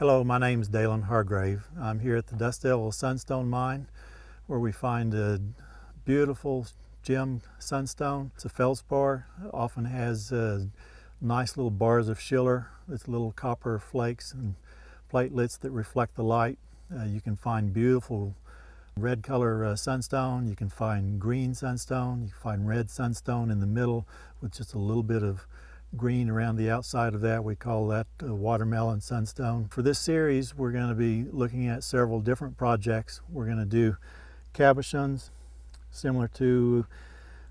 Hello, my name is Dalan Hargrave. I'm here at the Dust Devil Sunstone Mine where we find a beautiful gem sunstone. It's a feldspar, it often has uh, nice little bars of schiller with little copper flakes and platelets that reflect the light. Uh, you can find beautiful red color uh, sunstone, you can find green sunstone, you can find red sunstone in the middle with just a little bit of green around the outside of that. We call that watermelon sunstone. For this series, we're going to be looking at several different projects. We're going to do cabochons, similar to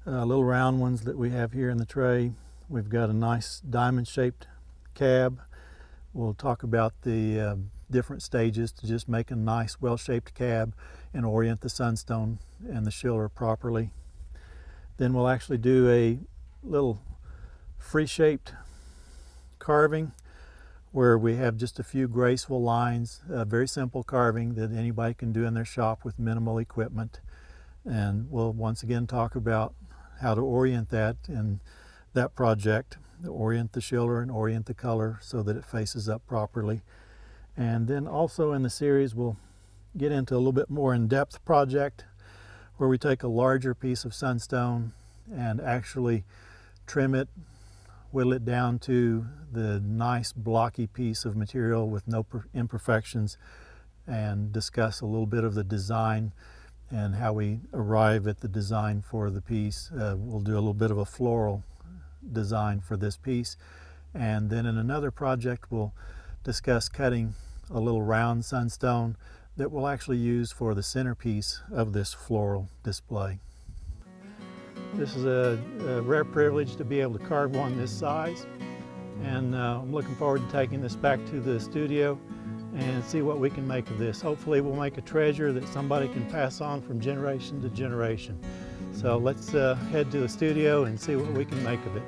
uh, little round ones that we have here in the tray. We've got a nice diamond-shaped cab. We'll talk about the uh, different stages to just make a nice, well-shaped cab and orient the sunstone and the schiller properly. Then we'll actually do a little free shaped carving where we have just a few graceful lines, a very simple carving that anybody can do in their shop with minimal equipment. And we'll once again talk about how to orient that in that project, orient the schiller and orient the color so that it faces up properly. And then also in the series we'll get into a little bit more in-depth project where we take a larger piece of sunstone and actually trim it whittle it down to the nice blocky piece of material with no imperfections and discuss a little bit of the design and how we arrive at the design for the piece. Uh, we'll do a little bit of a floral design for this piece and then in another project we'll discuss cutting a little round sunstone that we'll actually use for the centerpiece of this floral display. This is a, a, rare privilege to be able to carve one this size. And uh, I'm looking forward to taking this back to the studio and see what we can make of this. Hopefully we'll make a treasure that somebody can pass on from generation to generation. So let's uh, head to the studio and see what we can make of it.